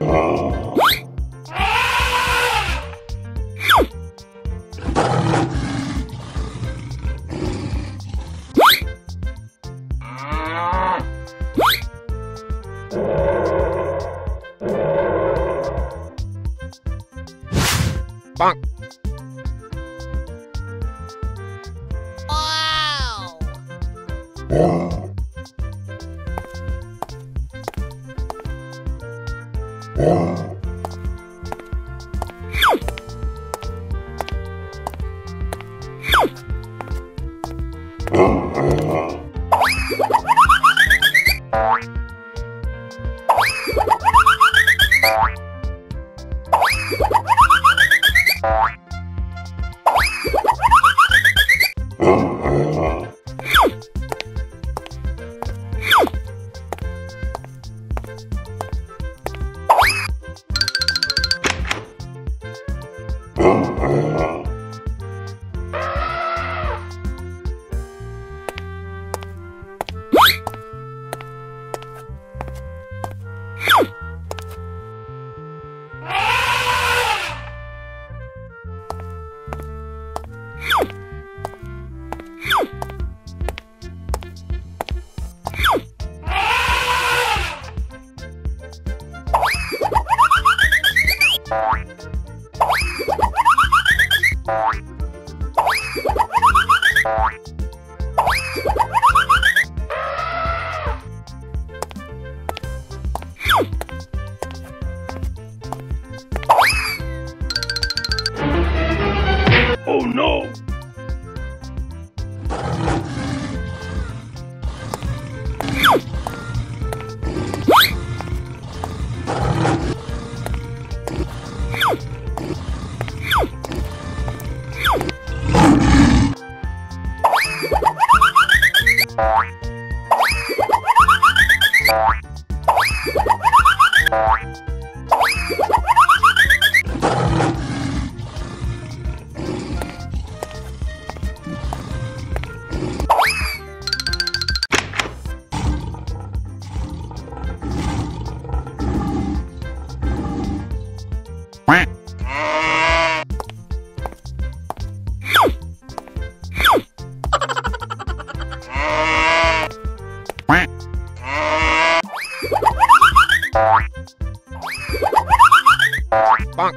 Wow! Bonk. Hmm. Oh no! Bonk.